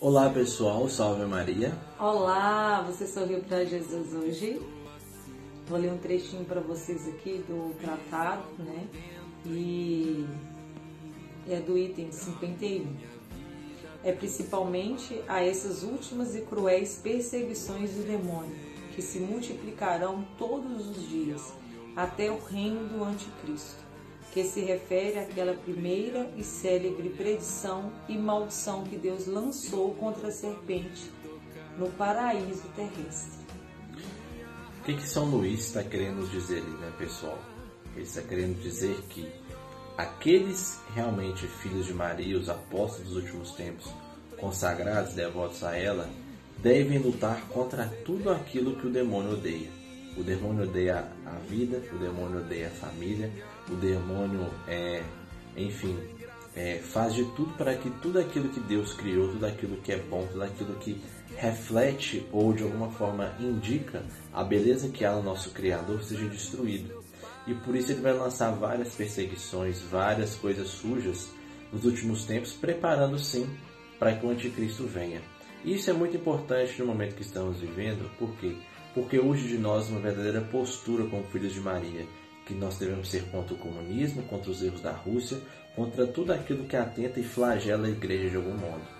Olá pessoal, salve Maria. Olá, você sorriu para Jesus hoje? Vou ler um trechinho para vocês aqui do tratado, né? E é do item 51. É principalmente a essas últimas e cruéis perseguições do demônio, que se multiplicarão todos os dias, até o reino do Anticristo que se refere àquela primeira e célebre predição e maldição que Deus lançou contra a serpente no paraíso terrestre. O que, que São Luís está querendo dizer ali, né, pessoal? Ele está querendo dizer que aqueles realmente filhos de Maria, os apóstolos dos últimos tempos, consagrados, devotos a ela, devem lutar contra tudo aquilo que o demônio odeia. O demônio odeia a vida, o demônio odeia a família, o demônio, é, enfim, é, faz de tudo para que tudo aquilo que Deus criou, tudo aquilo que é bom, tudo aquilo que reflete ou de alguma forma indica a beleza que há no nosso Criador seja destruído. E por isso ele vai lançar várias perseguições, várias coisas sujas nos últimos tempos, preparando sim para que o anticristo venha. Isso é muito importante no momento que estamos vivendo, por quê? Porque hoje de nós uma verdadeira postura como filhos de Maria, que nós devemos ser contra o comunismo, contra os erros da Rússia, contra tudo aquilo que atenta e flagela a igreja de algum modo.